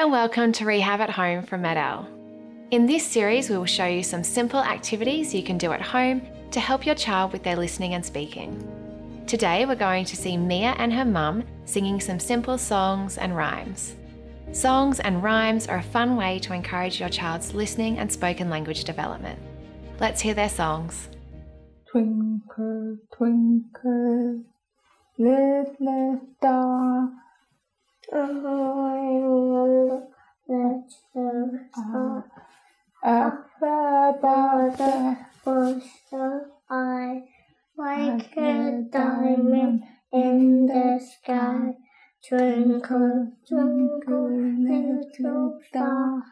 and welcome to Rehab at Home from MED-EL. In this series, we will show you some simple activities you can do at home to help your child with their listening and speaking. Today, we're going to see Mia and her mum singing some simple songs and rhymes. Songs and rhymes are a fun way to encourage your child's listening and spoken language development. Let's hear their songs. Twinkle, twinkle, little star. Above the For so I like a diamond in the sky. Twinkle, twinkle, little star.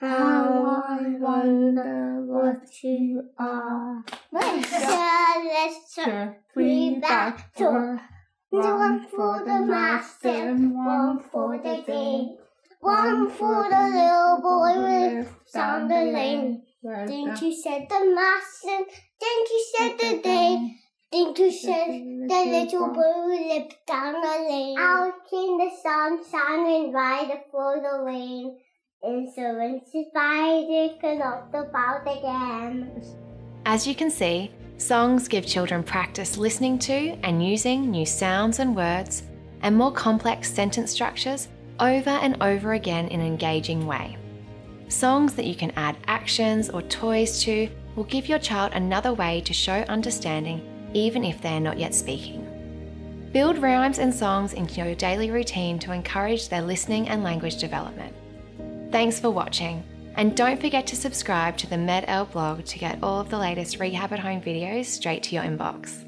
How I wonder what you are. Let's turn three back to one for the master, one for the day, one for the little boy with down the lane. Think you said the master, think you said the day, think you said the little boy who lived down the lane. Out in the sunshine and ride for the rain. And so Insurance is Friday, cannot about again. As you can see, songs give children practice listening to and using new sounds and words and more complex sentence structures over and over again in an engaging way. Songs that you can add actions or toys to will give your child another way to show understanding even if they are not yet speaking. Build rhymes and songs into your daily routine to encourage their listening and language development. Thanks for watching, and don't forget to subscribe to the MED-EL blog to get all of the latest Rehab at Home videos straight to your inbox.